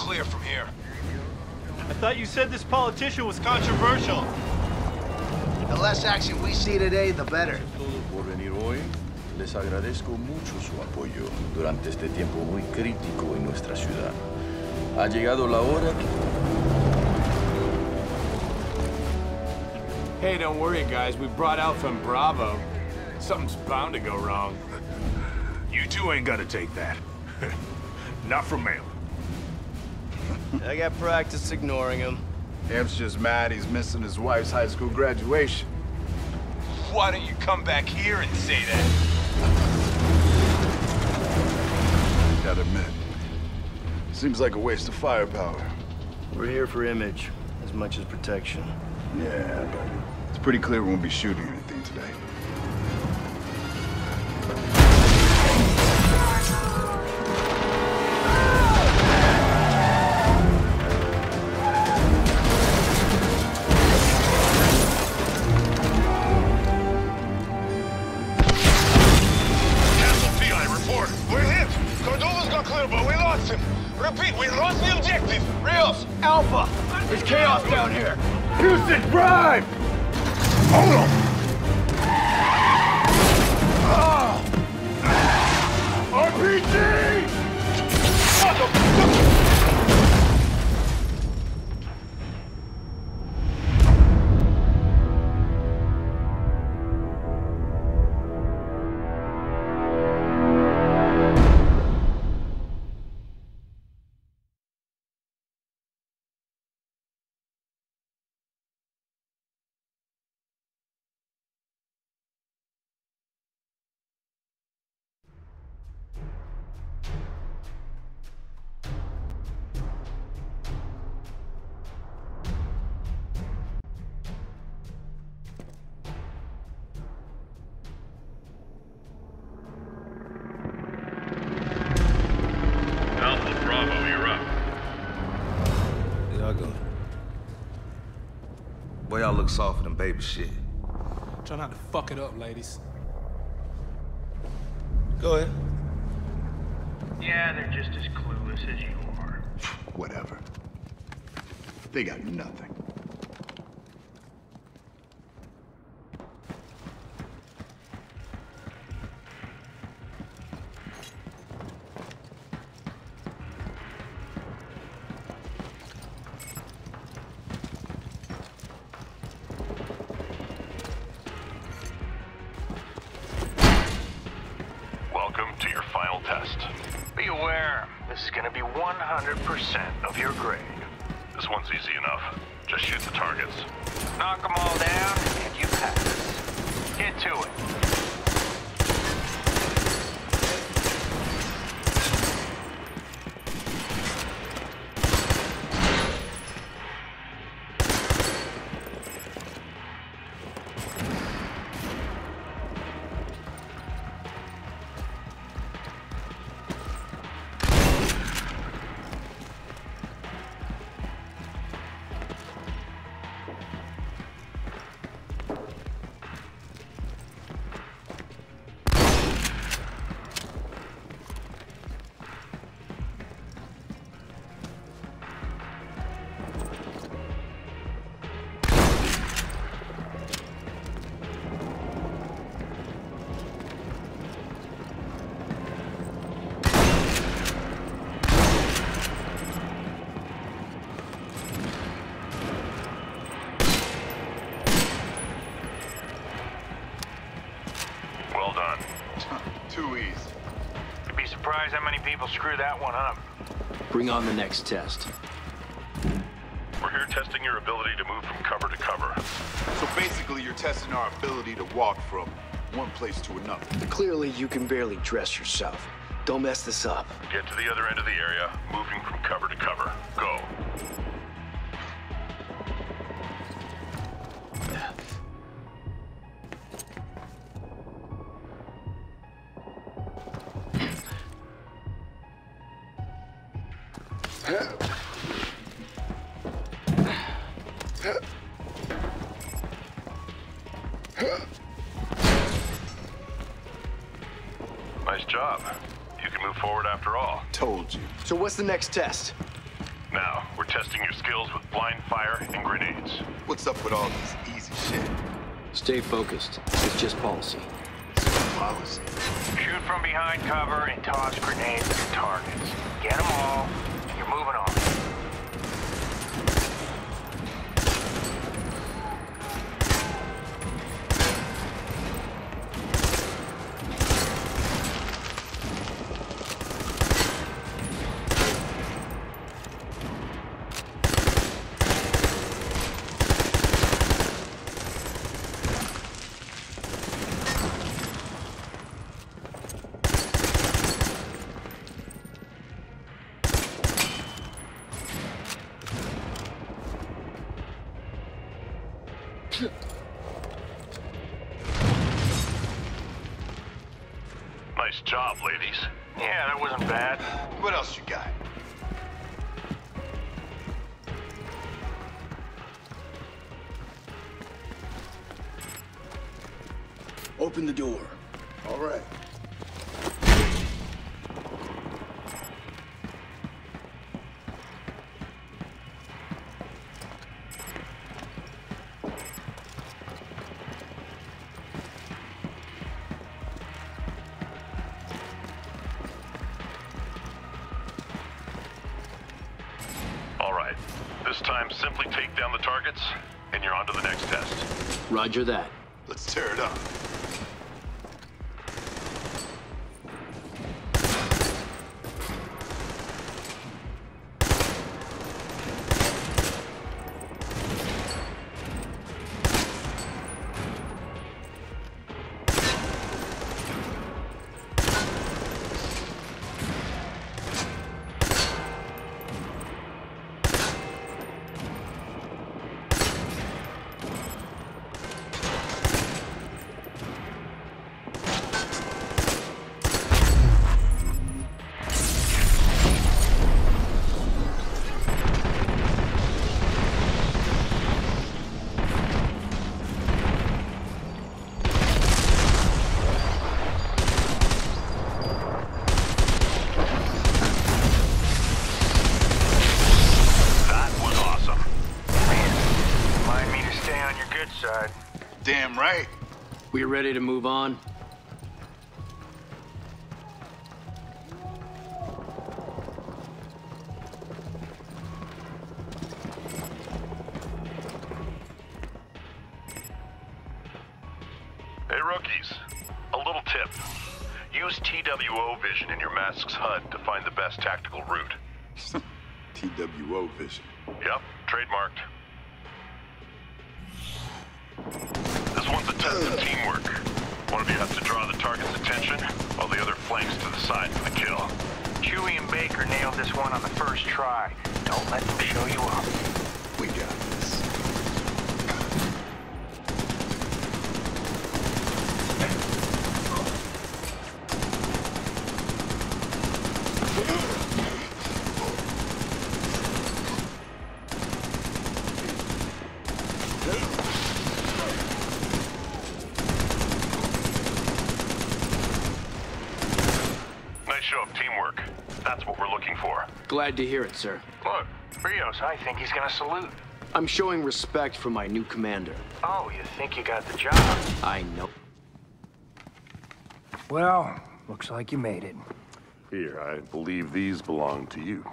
clear from here. I thought you said this politician was controversial. The less action we see today, the better. Por venir hoy. Les agradezco mucho su apoyo durante este tiempo muy crítico en nuestra ciudad. Ha llegado la hora Hey, don't worry, guys. We brought out from Bravo. Something's bound to go wrong. You two ain't gotta take that. Not from me. I got practice ignoring him. Amp's just mad he's missing his wife's high school graduation. Why don't you come back here and say that? Gotta admit, seems like a waste of firepower. We're here for image, as much as protection. Yeah, but it's pretty clear we won't be shooting anything today. Boy, y'all look softer than baby shit. Try not to fuck it up, ladies. Go ahead. Yeah, they're just as clueless as you are. Whatever. They got nothing. Be aware, this is gonna be 100% of your grade. This one's easy enough. Just shoot the targets. Knock them all down, and you pass. Get to it. Screw that one up. Bring on the next test. We're here testing your ability to move from cover to cover. So basically, you're testing our ability to walk from one place to another. Clearly, you can barely dress yourself. Don't mess this up. Get to the other end of the area, moving Told you. So what's the next test? Now, we're testing your skills with blind fire and grenades. What's up with all this easy shit? Stay focused. It's just policy. Policy. Shoot from behind cover and toss grenades at targets. Get them all, and you're moving on. Open the door. All right. All right. This time, simply take down the targets, and you're on to the next test. Roger that. Let's tear it up. Ready to move on? Hey, rookies. A little tip. Use TWO vision in your mask's HUD to find the best tactical route. TWO vision. Yep, trademarked. This one's a test of teamwork. One of you has to draw the target's attention, while the other flanks to the side for the kill. Chewie and Baker nailed this one on the first try. Don't let them show you up. We got this. Nice show of teamwork. That's what we're looking for. Glad to hear it, sir. Look, Rios, I think he's gonna salute. I'm showing respect for my new commander. Oh, you think you got the job? I know. Well, looks like you made it. Here, I believe these belong to you.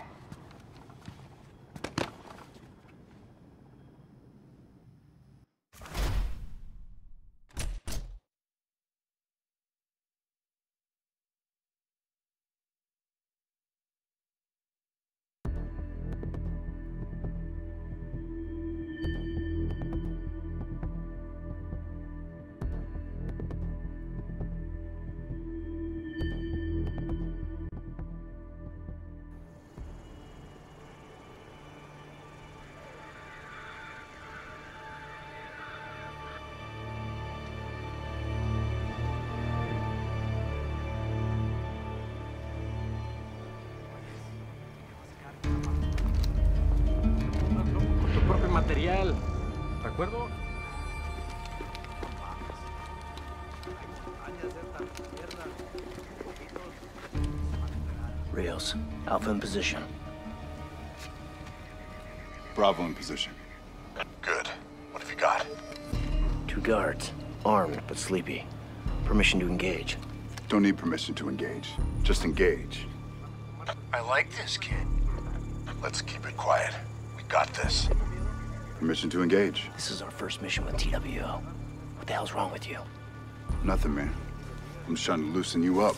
Material. ¿De acuerdo? Rios, Alpha in position. Bravo in position. Good. What have you got? Two guards, armed but sleepy. Permission to engage. Don't need permission to engage. Just engage. I like this kid. Let's keep it quiet. We got this. Permission to engage. This is our first mission with TWO. What the hell's wrong with you? Nothing, man. I'm just trying to loosen you up.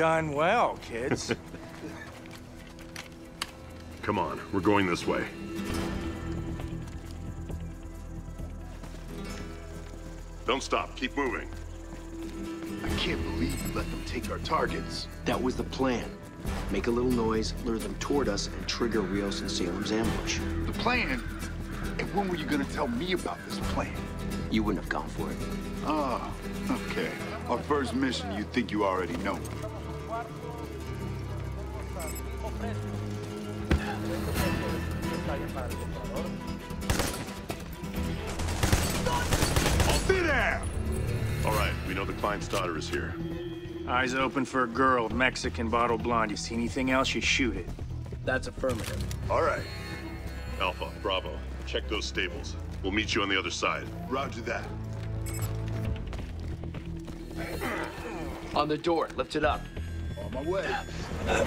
Done well, kids. Come on, we're going this way. Don't stop, keep moving. I can't believe you let them take our targets. That was the plan. Make a little noise, lure them toward us, and trigger Rios and Salem's ambush. The plan? And when were you gonna tell me about this plan? You wouldn't have gone for it. Oh, okay. Our first mission, you think you already know. Sit down! All right, we know the client's daughter is here. Eyes open for a girl, Mexican bottle blonde. You see anything else, you shoot it. That's affirmative. All right. Alpha, Bravo, check those stables. We'll meet you on the other side. Roger that. On the door, lift it up. On my way. Uh,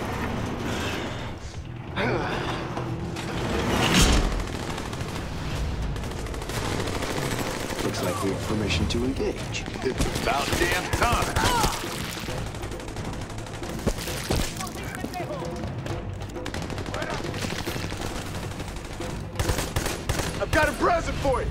Looks like we have permission to engage. It's about damn time. I've got a present for you.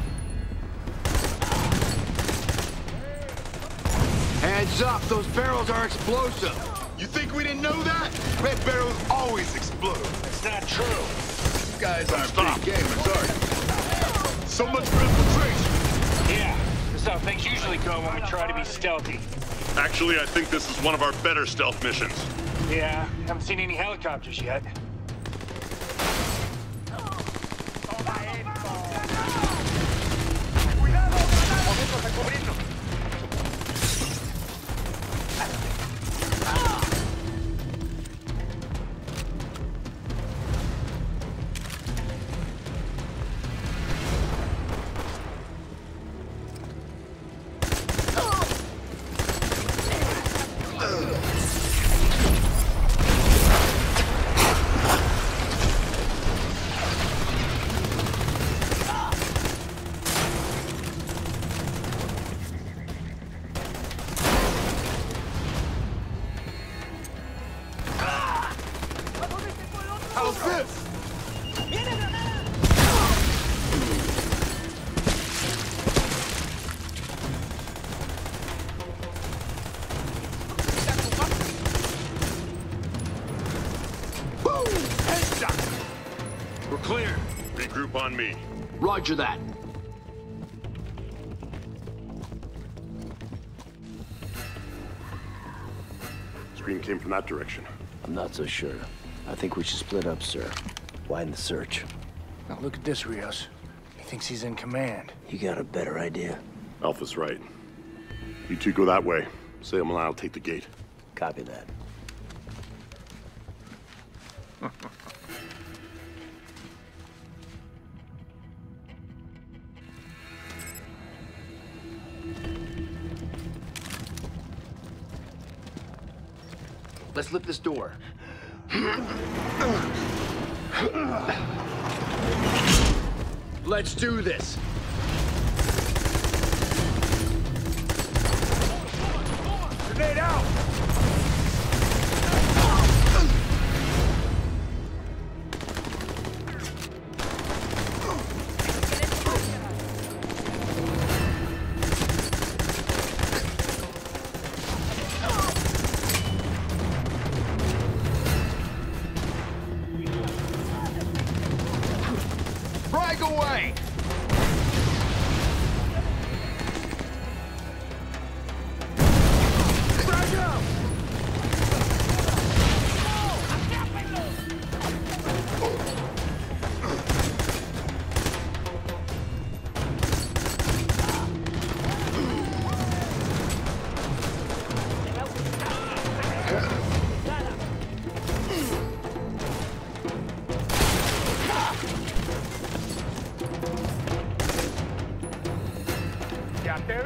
Hands up, those barrels are explosive. You think we didn't know that? Red barrels always explode. It's not true. You guys aren't big gamers, are you? So much for infiltration. Yeah, this is how things usually go when we try to be stealthy. Actually, I think this is one of our better stealth missions. Yeah, haven't seen any helicopters yet. This? We're clear. Regroup on me. Roger that. Scream came from that direction. I'm not so sure. I think we should split up, sir. Widen the search. Now look at this, Rios. He thinks he's in command. You got a better idea? Alpha's right. You two go that way. Salem and I'll take the gate. Copy that. Let's lift this door. Let's do this. Grenade out! Frag away! That's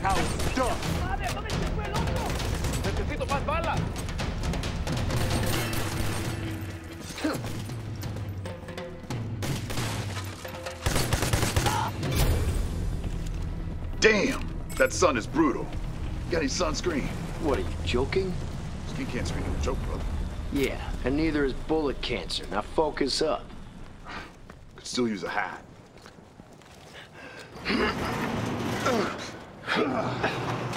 how it's done. Damn! That sun is brutal. Got any sunscreen? What, are you joking? Skin cancer ain't no joke, brother. Yeah, and neither is bullet cancer. Now focus up. Could still use a hat.